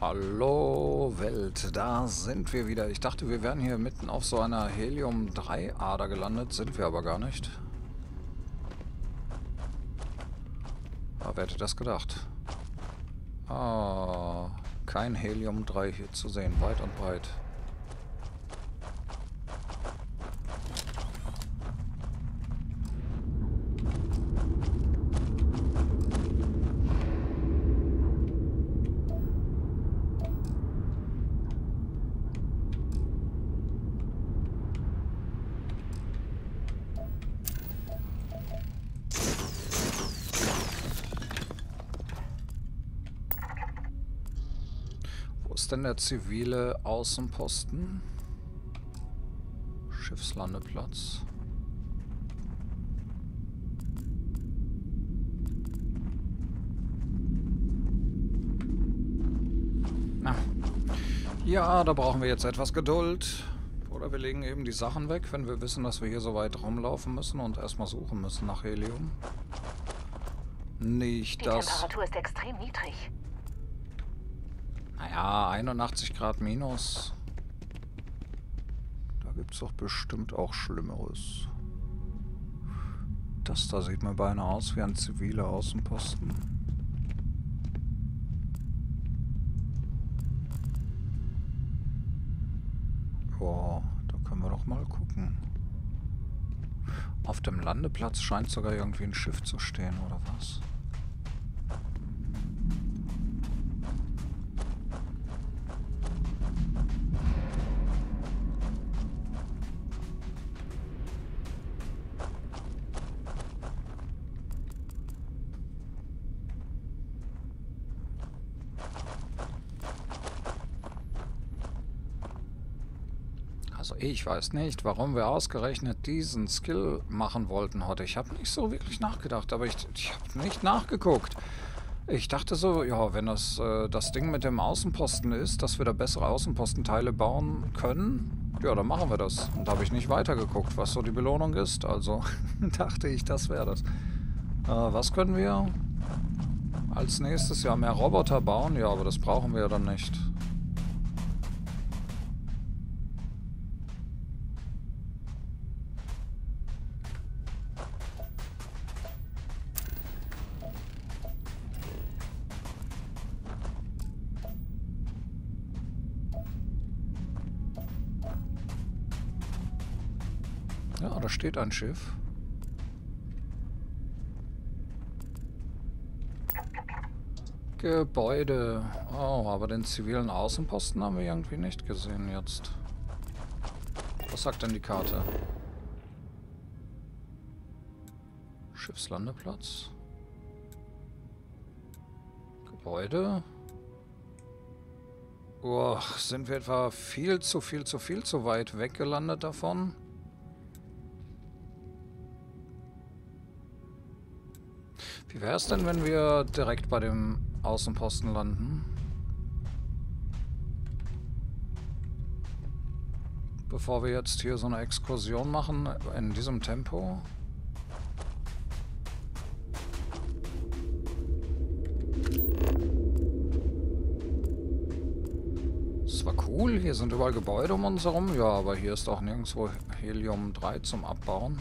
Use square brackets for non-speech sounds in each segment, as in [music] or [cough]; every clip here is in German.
Hallo Welt, da sind wir wieder. Ich dachte, wir wären hier mitten auf so einer Helium-3-Ader gelandet, sind wir aber gar nicht. Aber wer hätte das gedacht? Ah, kein Helium-3 hier zu sehen, weit und breit. Ist denn der zivile Außenposten? Schiffslandeplatz. Na. Ja, da brauchen wir jetzt etwas Geduld. Oder wir legen eben die Sachen weg, wenn wir wissen, dass wir hier so weit rumlaufen müssen und erstmal suchen müssen nach Helium. Nicht die das... Die Temperatur ist extrem niedrig. Naja, 81 Grad minus. Da gibt es doch bestimmt auch Schlimmeres. Das da sieht mir beinahe aus wie ein ziviler Außenposten. Boah, da können wir doch mal gucken. Auf dem Landeplatz scheint sogar irgendwie ein Schiff zu stehen, oder was? Also ich weiß nicht, warum wir ausgerechnet diesen Skill machen wollten heute. Ich habe nicht so wirklich nachgedacht, aber ich, ich habe nicht nachgeguckt. Ich dachte so, ja, wenn das äh, das Ding mit dem Außenposten ist, dass wir da bessere Außenpostenteile bauen können, ja, dann machen wir das. Und da habe ich nicht weitergeguckt, was so die Belohnung ist. Also [laughs] dachte ich, das wäre das. Äh, was können wir als nächstes? Ja, mehr Roboter bauen. Ja, aber das brauchen wir dann nicht. Ja, da steht ein Schiff. Gebäude. Oh, aber den zivilen Außenposten haben wir irgendwie nicht gesehen jetzt. Was sagt denn die Karte? Schiffslandeplatz. Gebäude. Oh, sind wir etwa viel zu viel zu viel zu weit weggelandet davon? Wie wäre es denn, wenn wir direkt bei dem Außenposten landen? Bevor wir jetzt hier so eine Exkursion machen, in diesem Tempo. Das war cool, hier sind überall Gebäude um uns herum. Ja, aber hier ist auch nirgendwo Helium-3 zum Abbauen.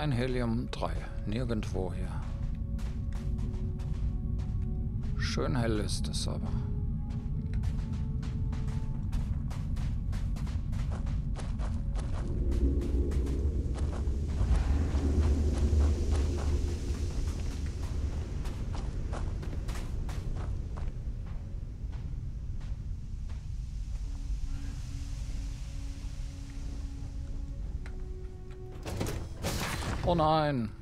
Kein Helium-3. Nirgendwo hier. Schön hell ist es aber. Oh nein.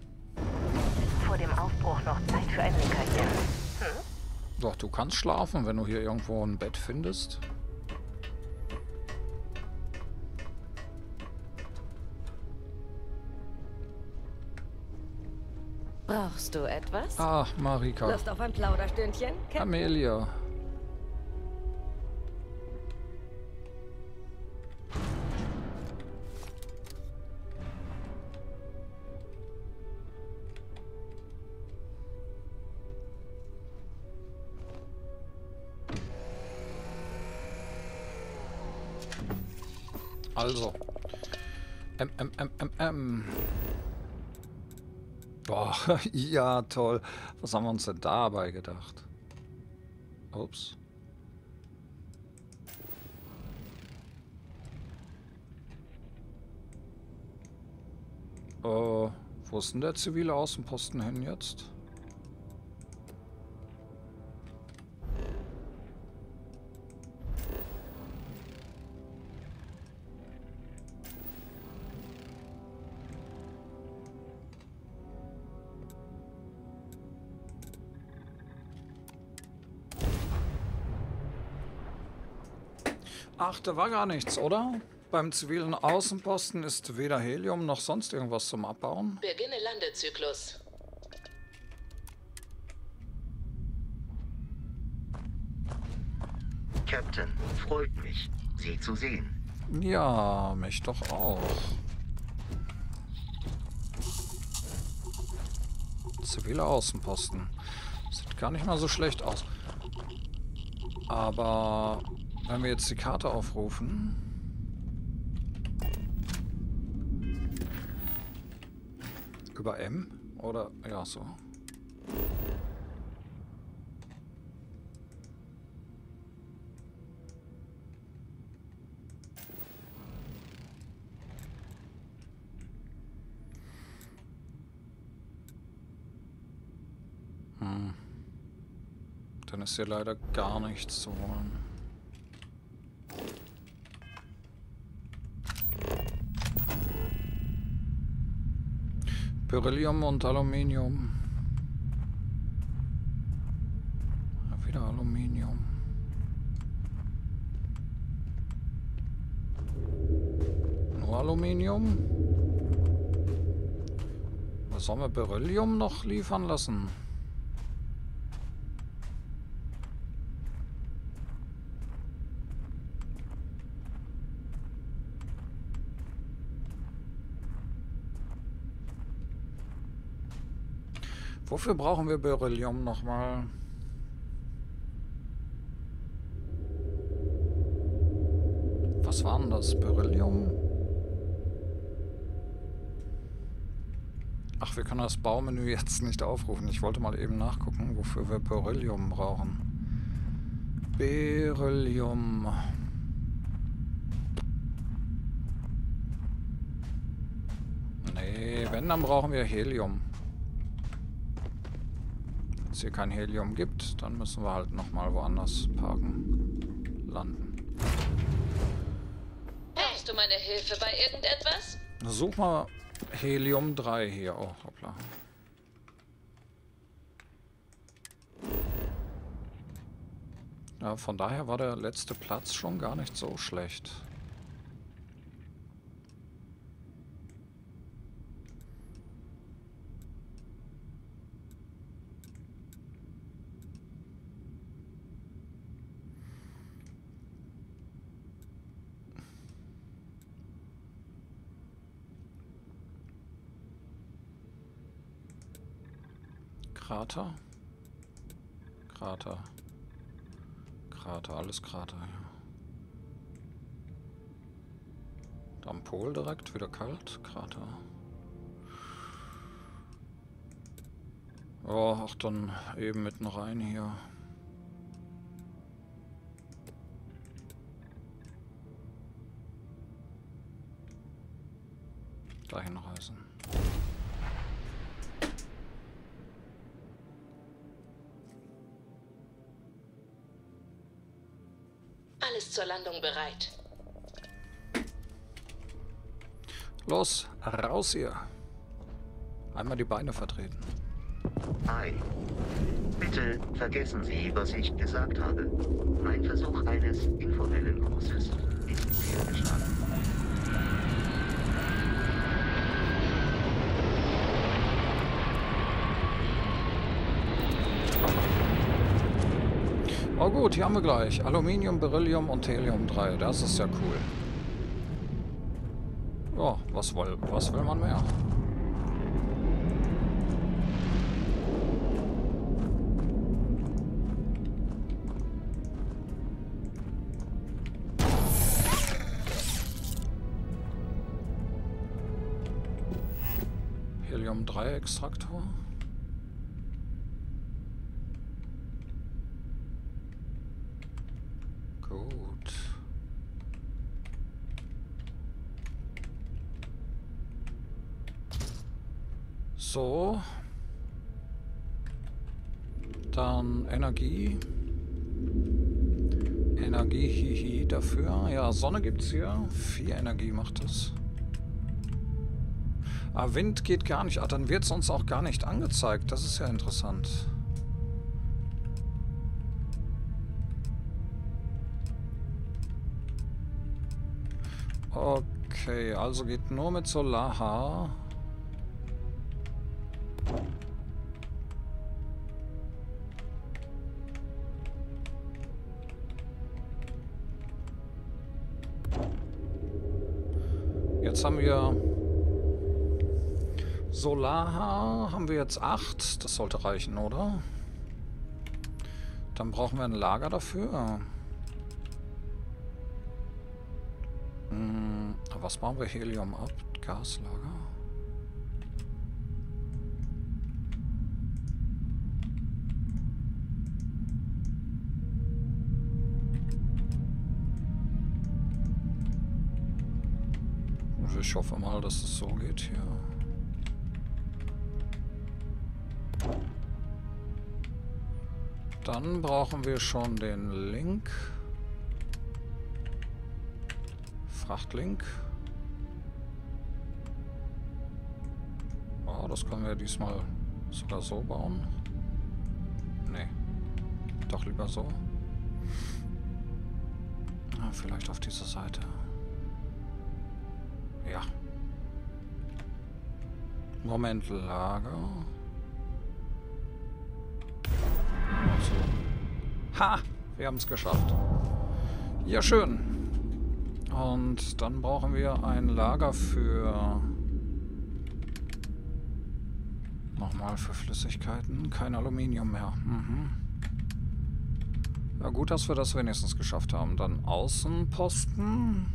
Vor dem Aufbruch noch Zeit für ein Nickerchen. Hm? Doch, du kannst schlafen, wenn du hier irgendwo ein Bett findest. Brauchst du etwas? Ah, Marika. Lust auf ein Plauderstündchen? Amelia. M, M, M. Boah, [laughs] ja, toll. Was haben wir uns denn dabei gedacht? Ups. Äh, wo ist denn der zivile Außenposten hin jetzt? Da war gar nichts, oder? Beim zivilen Außenposten ist weder Helium noch sonst irgendwas zum Abbauen. Beginne Landezyklus. Captain, freut mich, Sie zu sehen. Ja, mich doch auch. Zivile Außenposten. Sieht gar nicht mal so schlecht aus. Aber wenn wir jetzt die Karte aufrufen... Über M? Oder... Ja, so. Hm. Dann ist hier leider gar nichts zu holen. Beryllium und Aluminium. Wieder Aluminium. Nur Aluminium? Was sollen wir Beryllium noch liefern lassen? Wofür brauchen wir Beryllium nochmal? Was war denn das? Beryllium? Ach, wir können das Baumenü jetzt nicht aufrufen. Ich wollte mal eben nachgucken, wofür wir Beryllium brauchen. Beryllium. Nee, wenn, dann brauchen wir Helium es hier kein Helium gibt, dann müssen wir halt nochmal woanders parken. Landen. Brauchst du meine Hilfe bei irgendetwas? Such mal Helium 3 hier. Oh, hoppla. Ja, von daher war der letzte Platz schon gar nicht so schlecht. Krater? Krater. Krater, alles Krater, ja. Am Pol direkt, wieder kalt, Krater. Oh, ach dann eben mitten rein hier. Dahin reisen. Zur Landung bereit. Los, raus hier. Einmal die Beine vertreten. Hi. Bitte vergessen Sie, was ich gesagt habe. Mein Versuch eines informellen Kurses ist fehlgeschlagen. Gut, hier haben wir gleich. Aluminium, Beryllium und Helium-3. Das ist ja cool. Ja, was will, was will man mehr? Helium-3-Extraktor? So. Dann Energie. Energie hihi dafür. Ja, Sonne gibt's hier. Vier Energie macht das. Ah, Wind geht gar nicht. Ah, dann wird es uns auch gar nicht angezeigt. Das ist ja interessant. Okay, also geht nur mit Solar. Jetzt haben wir Solar haben wir jetzt 8. Das sollte reichen, oder? Dann brauchen wir ein Lager dafür. Hm, was bauen wir? Helium ab? Gaslager? Ich hoffe mal, dass es so geht hier. Dann brauchen wir schon den Link. Frachtlink. Oh, das können wir diesmal sogar so bauen. Nee. Doch lieber so. Ah, vielleicht auf dieser Seite. Ja. Moment, Lager. Ha! Wir haben es geschafft. Ja, schön. Und dann brauchen wir ein Lager für... Nochmal für Flüssigkeiten. Kein Aluminium mehr. Mhm. Ja, gut, dass wir das wenigstens geschafft haben. Dann Außenposten.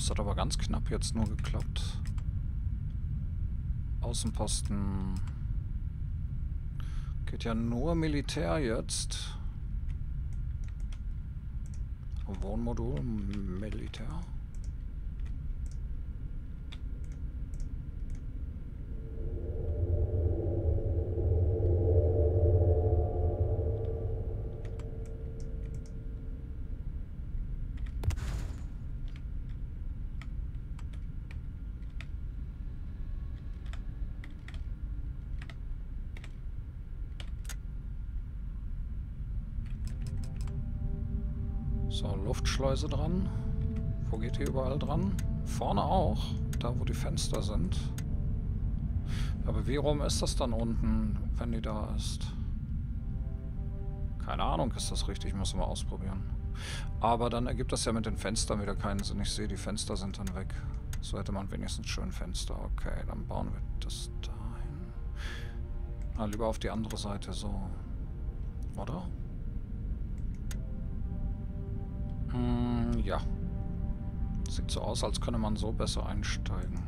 Das hat aber ganz knapp jetzt nur geklappt. Außenposten... Geht ja nur Militär jetzt. Wohnmodul, Militär. So, Luftschleuse dran. Wo geht die überall dran? Vorne auch, da wo die Fenster sind. Aber wie rum ist das dann unten, wenn die da ist? Keine Ahnung, ist das richtig? Müssen wir ausprobieren. Aber dann ergibt das ja mit den Fenstern wieder keinen Sinn. Ich sehe, die Fenster sind dann weg. So hätte man wenigstens schön Fenster. Okay, dann bauen wir das dahin. Na, lieber auf die andere Seite so. Oder? Ja. Sieht so aus, als könne man so besser einsteigen.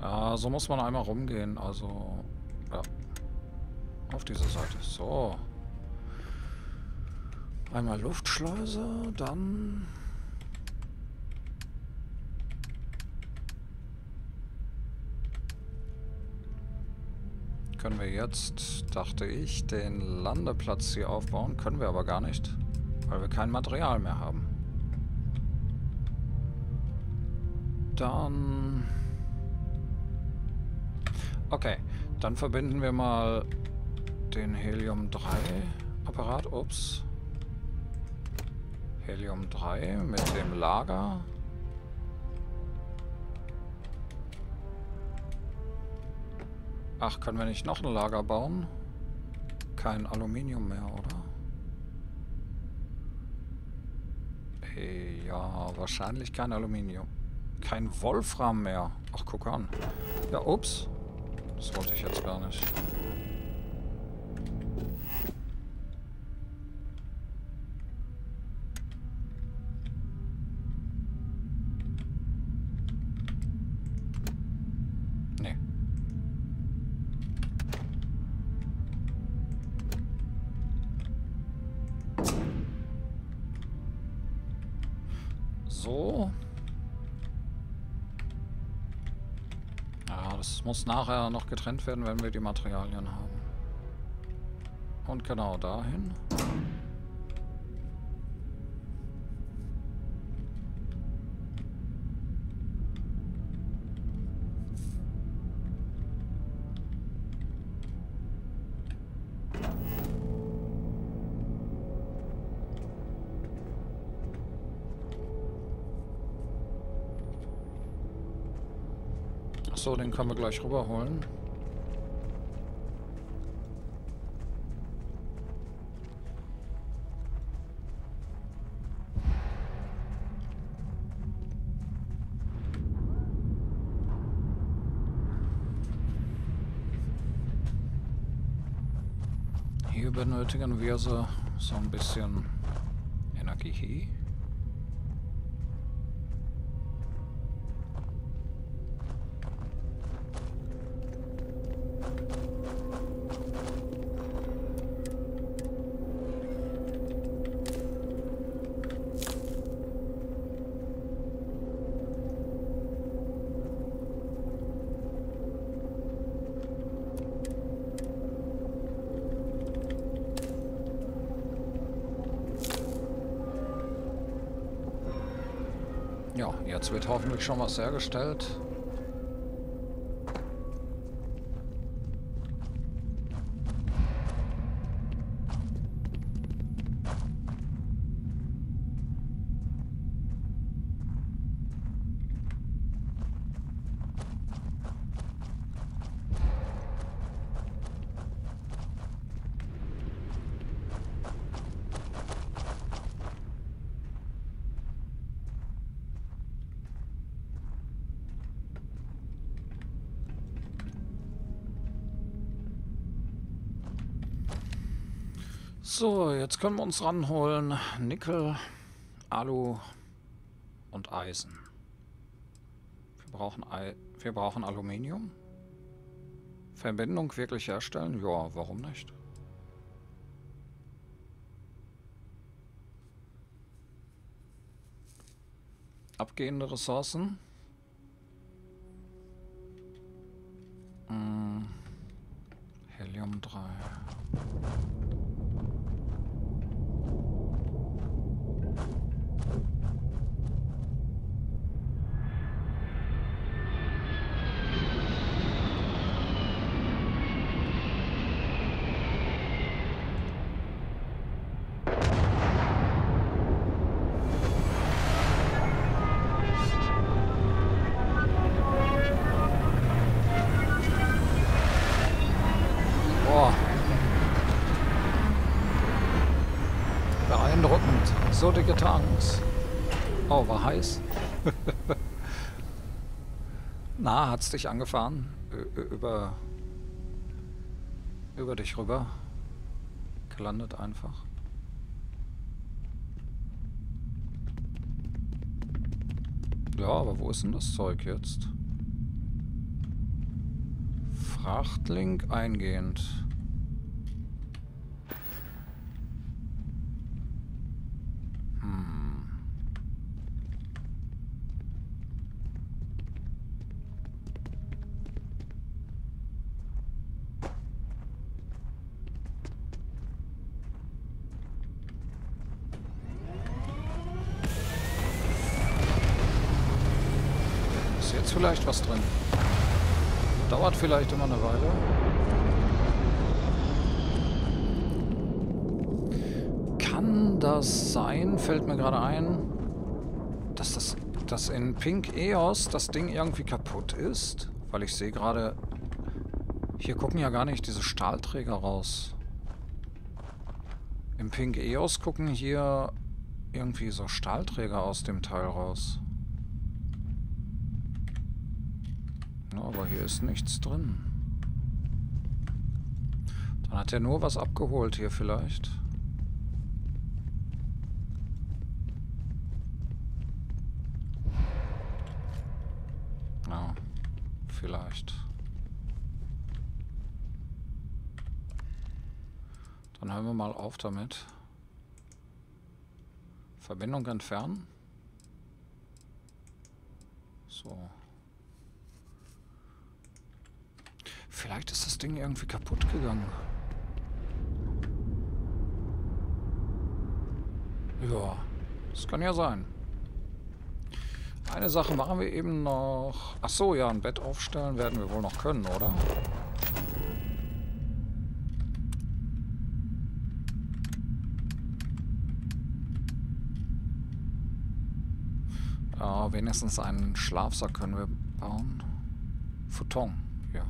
Ja, so muss man einmal rumgehen, also... Ja. Auf diese Seite. So. Einmal Luftschleuse, dann... können wir jetzt, dachte ich, den Landeplatz hier aufbauen. Können wir aber gar nicht, weil wir kein Material mehr haben. Dann... Okay, dann verbinden wir mal den Helium-3-Apparat. Ups. Helium-3 mit dem Lager. Ach, können wir nicht noch ein Lager bauen? Kein Aluminium mehr, oder? Hey, ja, wahrscheinlich kein Aluminium. Kein Wolfram mehr. Ach, guck an. Ja, ups. Das wollte ich jetzt gar nicht. So. Ja, das muss nachher noch getrennt werden, wenn wir die Materialien haben. Und genau dahin. So, den können wir gleich rüberholen. Hier benötigen wir so, so ein bisschen Energie. Jetzt wird hoffentlich schon was hergestellt. So, jetzt können wir uns ranholen. Nickel, Alu und Eisen. Wir brauchen, Ei wir brauchen Aluminium. Verbindung wirklich herstellen? Ja, warum nicht? Abgehende Ressourcen. Hm. Helium 3. Na, hat's dich angefahren? Über... Über dich rüber? Gelandet einfach. Ja, aber wo ist denn das Zeug jetzt? Frachtlink eingehend. Hm. Ist jetzt vielleicht was drin? Dauert vielleicht immer eine Weile. Kann das sein, fällt mir gerade ein, dass das dass in Pink EOS das Ding irgendwie kaputt ist? Weil ich sehe gerade, hier gucken ja gar nicht diese Stahlträger raus. Im Pink EOS gucken hier irgendwie so Stahlträger aus dem Teil raus. Ja, aber hier ist nichts drin. Dann hat er nur was abgeholt hier vielleicht. Ja, vielleicht. Dann hören wir mal auf damit. Verbindung entfernen. So. Vielleicht ist das Ding irgendwie kaputt gegangen. Ja, das kann ja sein. Eine Sache machen wir eben noch. Ach so, ja, ein Bett aufstellen werden wir wohl noch können, oder? Ja, wenigstens einen Schlafsack können wir bauen. Futon, ja.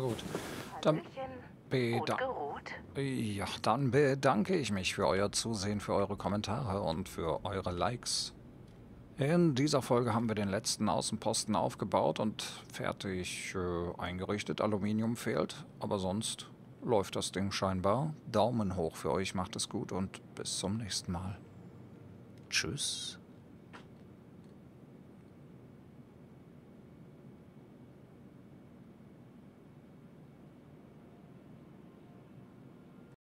Gut. Dann, ja, dann bedanke ich mich für euer Zusehen, für eure Kommentare und für eure Likes. In dieser Folge haben wir den letzten Außenposten aufgebaut und fertig äh, eingerichtet. Aluminium fehlt, aber sonst läuft das Ding scheinbar. Daumen hoch für euch, macht es gut und bis zum nächsten Mal. Tschüss.